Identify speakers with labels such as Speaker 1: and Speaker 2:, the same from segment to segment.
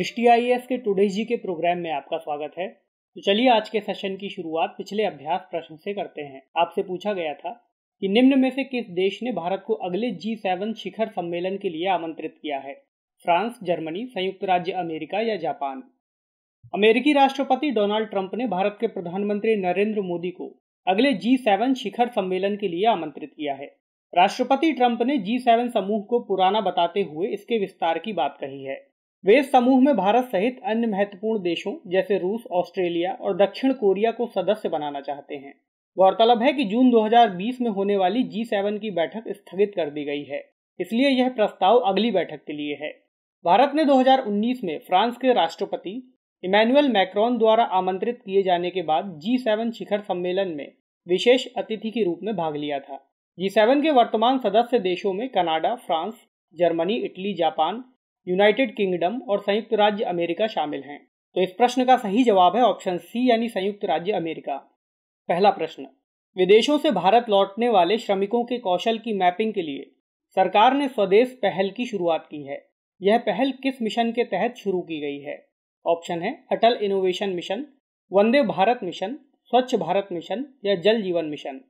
Speaker 1: दृष्टि आई के टुडेज जी के प्रोग्राम में आपका स्वागत है। तो चलिए आज के सेशन की शुरुआत पिछले अभ्यास प्रश्न से करते हैं। आपसे पूछा गया था कि निम्न में से किस देश ने भारत को अगले जी सेवन शिखर सम्मेलन के लिए आमंत्रित किया है? फ्रांस, जर्मनी, संयुक्त राज्य अमेरिका या जापान? अमेरिकी राष्ट्रपति डोनाल्ड ट्रंप ने भारत के प्रधानमंत्री नरेंद्र मोदी को अगले जी सेवन शिखर सम्मेलन के लिए आमंत्रित किया है। राष्ट्रपति ट्रंप ने जी सेवन समूह को पुराना बताते हुए इसके विस्तार की बात कही है। वे इस समूह में भारत सहित अन्य महत्वपूर्ण देशों, जैसे रूस, ऑस्ट्रेलिया और दक्षिण कोरिया को सदस्य बनाना चाहते हैं। गौरतलब है कि जून 2020 में होने वाली जी सेवन की बैठक स्थगित कर दी गई है। इसलिए यह प्रस्ताव अगली बैठक के लिए है। भारत ने 2019 में फ्रांस के राष्ट्रपति इमैनुअल मैक्रोन द्वारा आमंत्रित किए जाने के बाद जी सेवन शिखर सम्मेलन में विशेष अतिथि के रूप में भाग लिया था। जी सेवन के वर्तमान सदस्य देशों में Canada, France, Germany, Italy, Japan United Kingdom और संयुक्त राज्य अमेरिका शामिल हैं। तो इस प्रश्न का सही जवाब है ऑप्शन सी यानी संयुक्त राज्य अमेरिका। पहला प्रश्न, विदेशों से भारत लौटने वाले श्रमिकों के कौशल की मैपिंग के लिए सरकार ने स्वदेश पहल की शुरुआत की है। यह पहल किस मिशन के तहत शुरू की गई है? ऑप्शन है, Atal innovation mission, Vande Bharat mission, Swachh Bharat mission या जल जीवन मिशन।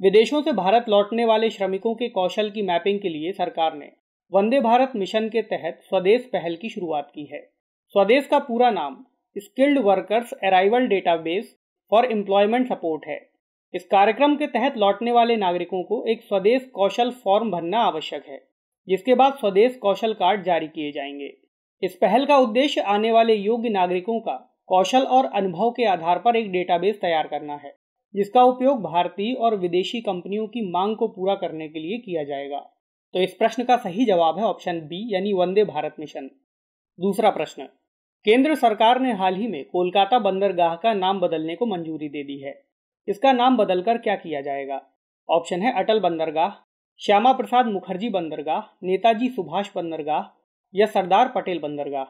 Speaker 1: विदेशों से भारत लौटने वाले श्रमिकों के कौशल की मैपिंग के लिए सरकार ने वंदे भारत मिशन के तहत स्वदेश पहल की शुरुआत की है। स्वदेश का पूरा नाम skilled workers arrival database for employment support है। इस कार्यक्रम के तहत लौटने वाले नागरिकों को एक स्वदेश कौशल फॉर्म भरना आवश्यक है, जिसके बाद स्वदेश कौशल कार्ड जारी किए जाएँगे। इस पहल का उद्देश्य आने वाले योग्य नागरिकों का कौशल और अनुभव के आधार पर एक डेटाबेस तैयार करना है, जिसका उपयोग भारतीय और विदेशी कंपनियों की मांग को पूरा करने के लिए किया जाएगा। तो इस प्रश्न का सही जवाब है ऑप्शन बी, यानी वंदे भारत मिशन। दूसरा प्रश्न, केंद्र सरकार ने हाल ही में कोलकाता बंदरगाह का नाम बदलने को मंजूरी दे दी है। इसका नाम बदलकर क्या किया जाएगा? ऑप्शन है अटल बंदरगाह, श्यामा प्रसाद मुखर्जी बंदरगाह, नेताजी सुभाष बंदरगाह या सरदार पटेल बंदरगाह।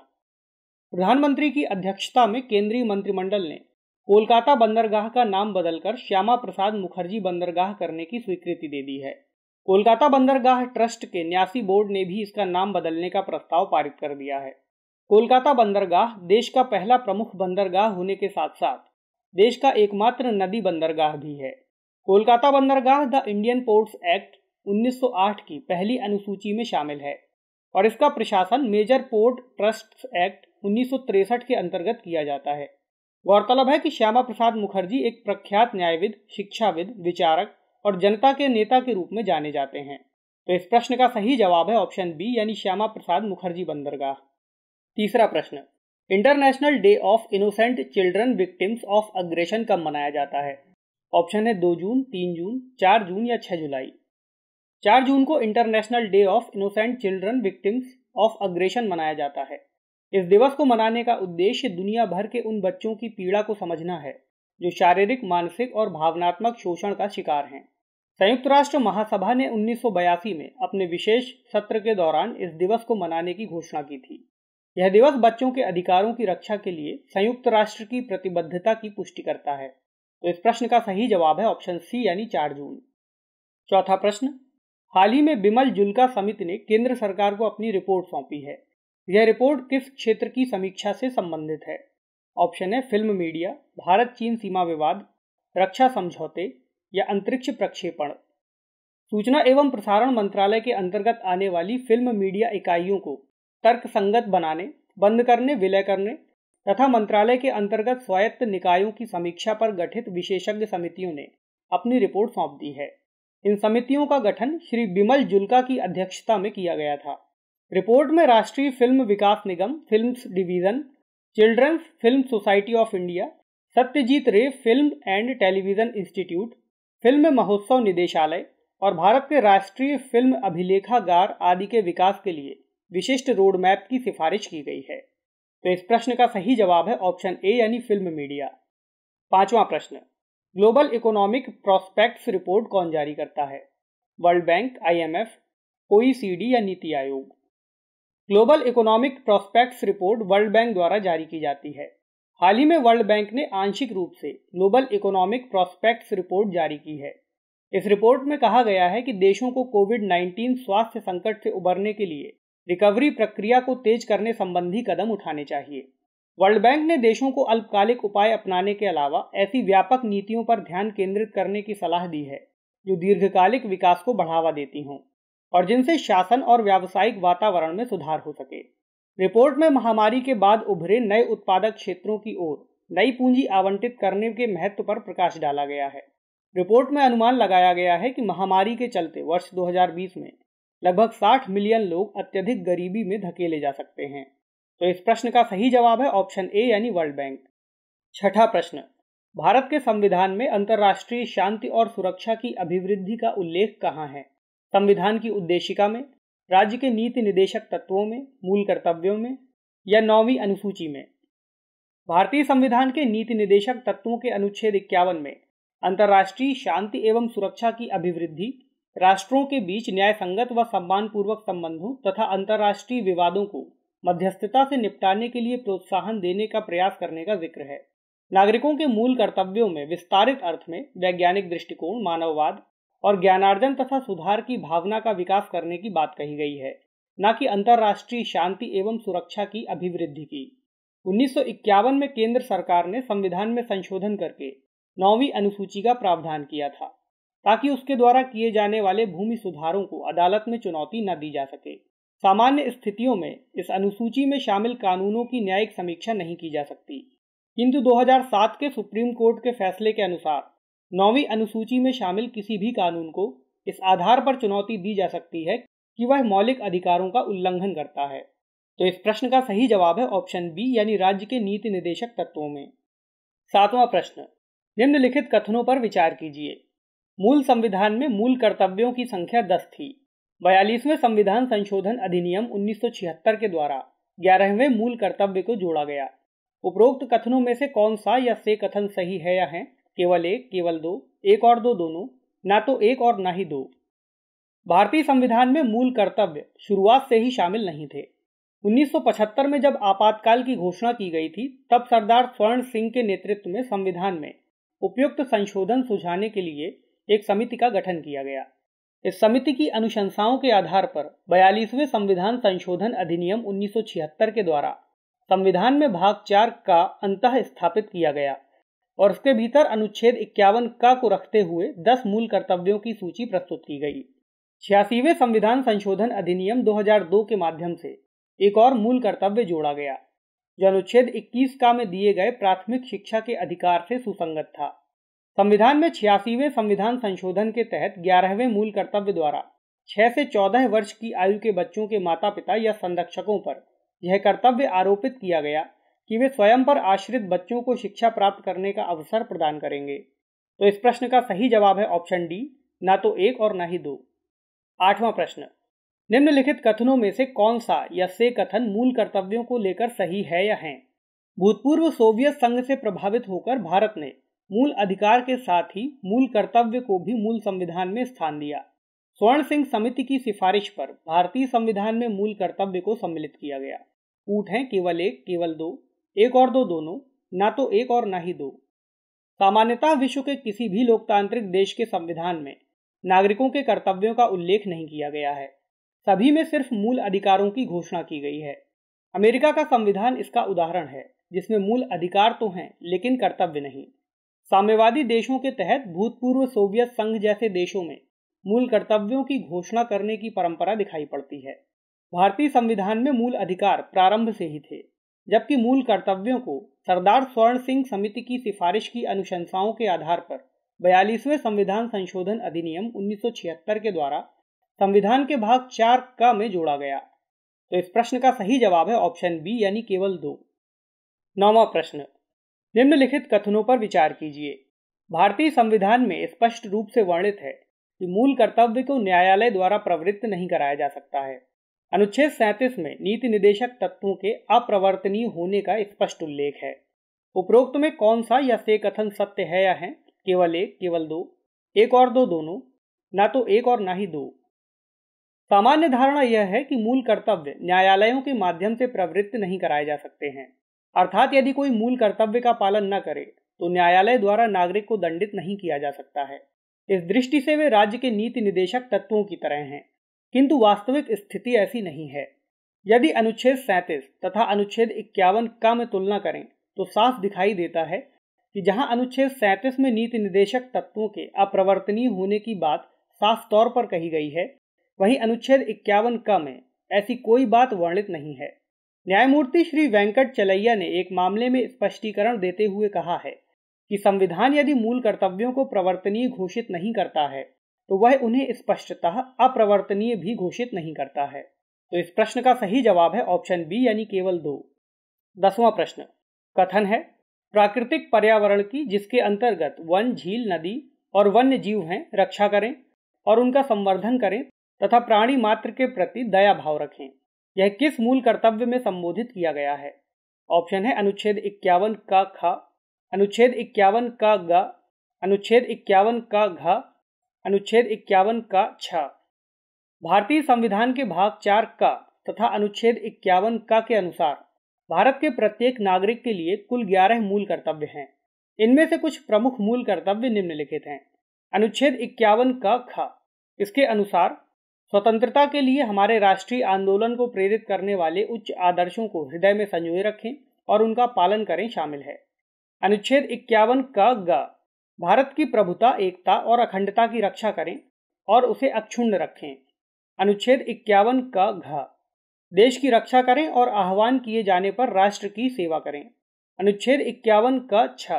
Speaker 1: प्रधानमंत्री की अध्यक्षता में केंद्रीय मंत्रिमंडल ने कोलकाता बंदरगाह का नाम बदलकर श्यामा प्रसाद मुखर्जी बंदरगाह करने की स्वीकृति दे दी है। कोलकाता बंदरगाह ट्रस्ट के न्यासी बोर्ड ने भी इसका नाम बदलने का प्रस्ताव पारित कर दिया है। कोलकाता बंदरगाह देश का पहला प्रमुख बंदरगाह होने के साथ साथ देश का एकमात्र नदी बंदरगाह भी है। कोलकाता बंदरगाह द इंडियन पोर्ट्स एक्ट 1908 की पहली अनुसूची में शामिल है और इसका प्रशासन मेजर पोर्ट ट्रस्ट एक्ट उन्नीस के अंतर्गत किया जाता है। गौरतलब है कि श्यामा प्रसाद मुखर्जी एक प्रख्यात न्यायविद, शिक्षाविद, विचारक और जनता के नेता के रूप में जाने जाते हैं। तो इस प्रश्न का सही जवाब है ऑप्शन बी, यानी श्यामा प्रसाद मुखर्जी बंदरगाह। तीसरा प्रश्न, international day of innocent children victims of aggression कब मनाया जाता है? ऑप्शन है दो जून, तीन जून, चार जून या छह जुलाई। चार जून को international day of innocent children victims of aggression मनाया जाता है। इस दिवस को मनाने का उद्देश्य दुनिया भर के उन बच्चों की पीड़ा को समझना है, जो शारीरिक, मानसिक और भावनात्मक शोषण का शिकार हैं। संयुक्त राष्ट्र महासभा ने उन्नीस सौ बयासी में अपने विशेष सत्र के दौरान इस दिवस को मनाने की घोषणा की थी। यह दिवस बच्चों के अधिकारों की रक्षा के लिए संयुक्त राष्ट्र की प्रतिबद्धता की पुष्टि करता है। तो इस प्रश्न का सही जवाब है ऑप्शन सी यानी चार जून। चौथा प्रश्न, हाल ही में बिमल जुल्का समिति ने केंद्र सरकार को अपनी रिपोर्ट सौंपी है। यह रिपोर्ट किस क्षेत्र की समीक्षा से संबंधित है? ऑप्शन है फ़िल्म मीडिया भारत चीन सीमा विवाद, रक्षा समझौते या अंतरिक्ष प्रक्षेपण। सूचना एवं प्रसारण मंत्रालय के अंतर्गत आने वाली फ़िल्म मीडिया इकाइयों को तर्क संगत बनाने, बंद करने, विलय करने तथा मंत्रालय के अंतर्गत स्वायत्त निकायों की समीक्षा पर गठित विशेषज्ञ समितियों ने अपनी रिपोर्ट सौंप दी है। इन समितियों का गठन श्री बिमल जुल्का की अध्यक्षता में किया गया था। रिपोर्ट में राष्ट्रीय फ़िल्म विकास निगम film division, children's film society of India, Satyajit Ray film and television institute film महोत्सव निदेशालय और भारत के राष्ट्रीय फ़िल्म अभिलेखागार आदि के विकास के लिए विशिष्ट रोड मैप की सिफारिश की गई है। तो इस प्रश्न का सही जवाब है ऑप्शन ए यानी फ़िल्म मीडिया पांचवा प्रश्न ग्लोबल इकोनॉमिक प्रोस्पेक्ट्स रिपोर्ट कौन जारी करता है? वर्ल्ड बैंक आईएमएफ ओईसीडी या NITI Aayog? Global economic prospects report world bank द्वारा जारी की जाती है। हाल ही में वर्ल्ड बैंक ने आंशिक रूप से ग्लोबल इकोनॉमिक प्रोस्पेक्ट्स रिपोर्ट जारी की है। इस रिपोर्ट में कहा गया है कि देशों को कोविड 19 स्वास्थ्य संकट से उबरने के लिए रिकवरी प्रक्रिया को तेज करने संबंधी कदम उठाने चाहिए। वर्ल्ड बैंक ने देशों को अल्पकालिक उपाय अपनाने के अलावा ऐसी व्यापक नीतियों पर ध्यान केंद्रित करने की सलाह दी है, जो दीर्घकालिक विकास को बढ़ावा देती हों और जिनसे शासन और व्यावसायिक वातावरण में सुधार हो सके। रिपोर्ट में महामारी के बाद उभरे नए उत्पादक क्षेत्रों की ओर नई पूंजी आवंटित करने के महत्व पर प्रकाश डाला गया है। रिपोर्ट में अनुमान लगाया गया है कि महामारी के चलते वर्ष 2020 में लगभग 60 मिलियन लोग अत्यधिक गरीबी में धकेले जा सकते हैं। तो इस प्रश्न का सही जवाब है ऑप्शन ए यानी वर्ल्ड बैंक। छठा प्रश्न, भारत के संविधान में अंतर्राष्ट्रीय शांति और सुरक्षा की अभिवृद्धि का उल्लेख कहाँ है? संविधान की उद्देशिका में राज्य के नीति निदेशक तत्वों में, मूल कर्तव्यों में, या नौवीं अनुसूची में। भारतीय संविधान के नीति निदेशक तत्वों के अनुच्छेद इक्यावन में, अंतर्राष्ट्रीय शांति एवं सुरक्षा की अभिवृद्धि, राष्ट्रों के बीच न्याय संगत व सम्मानपूर्वक संबंधों तथा अंतर्राष्ट्रीय विवादों को मध्यस्थता से निपटाने के लिए प्रोत्साहन देने का प्रयास करने का ज़िक्र है। नागरिकों के मूल कर्तव्यों में विस्तारित अर्थ में वैज्ञानिक दृष्टिकोण, मानववाद और ज्ञानार्जन तथा सुधार की भावना का विकास करने की बात कही गई है, न कि अंतर्राष्ट्रीय शांति एवं सुरक्षा की अभिवृद्धि की। उन्नीस सौ इक्यावन में केंद्र सरकार ने संविधान में संशोधन करके नौवीं अनुसूची का प्रावधान किया था, ताकि उसके द्वारा किए जाने वाले भूमि सुधारों को अदालत में चुनौती न दी जा सके। सामान्य स्थितियों में इस अनुसूची में शामिल कानूनों की न्यायिक समीक्षा नहीं की जा सकती। किंतु 2007 के सुप्रीम कोर्ट के फैसले के अनुसार नौवीं अनुसूची में शामिल किसी भी कानून को इस आधार पर चुनौती दी जा सकती है कि वह मौलिक अधिकारों का उल्लंघन करता है। तो इस प्रश्न का सही जवाब है ऑप्शन बी, यानी राज्य के नीति निदेशक तत्वों में। सातवां प्रश्न, निम्नलिखित कथनों पर विचार कीजिए। मूल संविधान में मूल कर्तव्यों की संख्या दस थी। बयालीसवें संविधान संशोधन अधिनियम 1976 के द्वारा ग्यारहवें मूल कर्तव्य को जोड़ा गया। उपरोक्त कथनों में से कौन सा या से कथन सही है या है? केवल एक, केवल दो, एक और दो दोनों, ना तो एक और ना ही दो। भारतीय संविधान में मूल कर्तव्य शुरुआत से ही शामिल नहीं थे। 1975 में जब आपातकाल की घोषणा की गई थी, तब सरदार स्वर्ण सिंह के नेतृत्व में संविधान में उपयुक्त संशोधन सुझाने के लिए एक समिति का गठन किया गया। इस समिति की अनुशंसाओं के आधार पर बयालीसवें संविधान संशोधन अधिनियम 1976 के द्वारा संविधान में भाग चार का अंत स्थापित किया गया। और उसके भीतर अनुच्छेद इक्यावन का को रखते हुए दस मूल कर्तव्यों की सूची प्रस्तुत की गई। छियासीवें संविधान संशोधन अधिनियम 2002 के माध्यम से एक और मूल कर्तव्य जोड़ा गया, जो अनुच्छेद 21 का में दिए गए प्राथमिक शिक्षा के अधिकार से सुसंगत था। संविधान में छियासीवें संविधान संशोधन के तहत ग्यारहवें मूल कर्तव्य द्वारा छह से 14 वर्ष की आयु के बच्चों के माता पिता या संरक्षकों पर यह कर्तव्य आरोपित किया गया कि वे स्वयं पर आश्रित बच्चों को शिक्षा प्राप्त करने का अवसर प्रदान करेंगे। तो इस प्रश्न का सही जवाब है ऑप्शन डी, ना तो एक और ना ही दो। आठवां प्रश्न, निम्नलिखित कथनों में से कौन सा या से कथन मूल कर्तव्यों को लेकर सही है या है? भूतपूर्व सोवियत संघ से प्रभावित होकर भारत ने मूल अधिकार के साथ ही मूल कर्तव्य को भी मूल संविधान में स्थान दिया। स्वर्ण सिंह समिति की सिफारिश पर भारतीय संविधान में मूल कर्तव्य को सम्मिलित किया गया। ऊट है केवल एक, केवल दो। एक और दो दोनों, ना तो एक और ना ही दो। सामान्यतः विश्व के किसी भी लोकतांत्रिक देश के संविधान में नागरिकों के कर्तव्यों का उल्लेख नहीं किया गया है। सभी में सिर्फ़ मूल अधिकारों की घोषणा की गई है। अमेरिका का संविधान इसका उदाहरण है, जिसमें मूल अधिकार तो हैं, लेकिन कर्तव्य नहीं। साम्यवादी देशों के तहत भूतपूर्व सोवियत संघ जैसे देशों में मूल कर्तव्यों की घोषणा करने की परंपरा दिखाई पड़ती है। भारतीय संविधान में मूल अधिकार प्रारंभ से ही थे। जबकि मूल कर्तव्यों को सरदार स्वर्ण सिंह समिति की सिफारिश की अनुशंसाओं के आधार पर बयालीसवें संविधान संशोधन अधिनियम 1976 के द्वारा संविधान के भाग चार का में जोड़ा गया। तो इस प्रश्न का सही जवाब है ऑप्शन बी, यानी केवल दो। नौवा प्रश्न। निम्नलिखित कथनों पर विचार कीजिए। भारतीय संविधान में स्पष्ट रूप से वर्णित है कि मूल कर्तव्य को न्यायालय द्वारा प्रवृत्त नहीं कराया जा सकता है। अनुच्छेद सैंतीस में नीति निदेशक तत्वों के अप्रवर्तनीय होने का स्पष्ट उल्लेख है। उपरोक्त में कौन सा या से कथन सत्य है या है? केवल एक, केवल दो, एक और दो दोनों, ना तो एक और ना ही दो। सामान्य धारणा यह है कि मूल कर्तव्य न्यायालयों के माध्यम से प्रवृत्त नहीं कराए जा सकते हैं। अर्थात यदि कोई मूल कर्तव्य का पालन न करे तो न्यायालय द्वारा नागरिक को दंडित नहीं किया जा सकता है। इस दृष्टि से वे राज्य के नीति निदेशक तत्वों की तरह हैं। किंतु वास्तविक स्थिति ऐसी नहीं है। यदि अनुच्छेद सैंतीस तथा अनुच्छेद इक्यावन का में तुलना करें तो साफ़ दिखाई देता है कि जहाँ अनुच्छेद सैंतीस में नीति निदेशक तत्वों के अप्रवर्तनीय होने की बात साफ़ तौर पर कही गई है, वहीं अनुच्छेद इक्यावन क में ऐसी कोई बात वर्णित नहीं है। न्यायमूर्ति श्री वेंकट चलैया ने एक मामले में स्पष्टीकरण देते हुए कहा है कि संविधान यदि मूल कर्तव्यों को प्रवर्तनीय घोषित नहीं करता है तो वह उन्हें स्पष्टतः अप्रवर्तनीय भी घोषित नहीं करता है। तो इस प्रश्न का सही जवाब है ऑप्शन बी यानी केवल दो। दसवां प्रश्न। कथन है, प्राकृतिक पर्यावरण की जिसके अंतर्गत वन झील, नदी और वन्य जीव हैं, रक्षा करें और उनका संवर्धन करें तथा प्राणी मात्र के प्रति दया भाव रखें। यह किस मूल कर्तव्य में संबोधित किया गया है? ऑप्शन है अनुच्छेद इक्यावन का ख, अनुच्छेद इक्यावन का ग, अनुच्छेद इक्यावन का घ अनुच्छेद इक्यावन का छ। भारतीय संविधान के भाग चार का तथा अनुच्छेद इक्यावन का के अनुसार भारत के प्रत्येक नागरिक के लिए कुल ग्यारह मूल कर्तव्य हैं। इनमें से कुछ प्रमुख मूल कर्तव्य निम्नलिखित हैं। अनुच्छेद इक्यावन का ख। इसके अनुसार स्वतंत्रता के लिए हमारे राष्ट्रीय आंदोलन को प्रेरित करने वाले उच्च आदर्शों को हृदय में संजोए रखें और उनका पालन करें शामिल है। अनुच्छेद इक्यावन का ग। भारत की प्रभुता, एकता और अखंडता की रक्षा करें और उसे अक्षुण्ण रखें। अनुच्छेद इक्यावन का घ। देश की रक्षा करें और आह्वान किए जाने पर राष्ट्र की सेवा करें। अनुच्छेद इक्यावन का छ।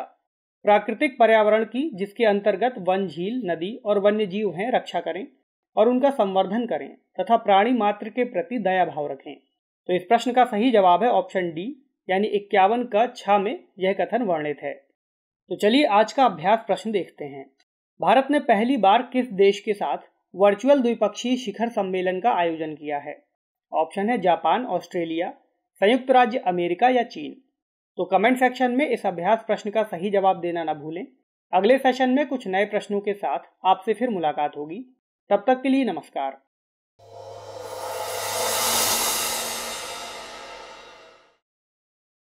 Speaker 1: प्राकृतिक पर्यावरण की, जिसके अंतर्गत वन झील, नदी और वन्य जीव हैं, रक्षा करें और उनका संवर्धन करें तथा प्राणी मात्र के प्रति दया भाव रखें। तो इस प्रश्न का सही जवाब है ऑप्शन डी, यानी इक्यावन का छ में यह कथन वर्णित है। तो चलिए आज का अभ्यास प्रश्न देखते हैं। भारत ने पहली बार किस देश के साथ वर्चुअल द्विपक्षीय शिखर सम्मेलन का आयोजन किया है? ऑप्शन है जापान, ऑस्ट्रेलिया, संयुक्त राज्य अमेरिका या चीन। तो कमेंट सेक्शन में इस अभ्यास प्रश्न का सही जवाब देना न भूलें। अगले सेशन में कुछ नए प्रश्नों के साथ आपसे फिर मुलाकात होगी। तब तक के लिए नमस्कार।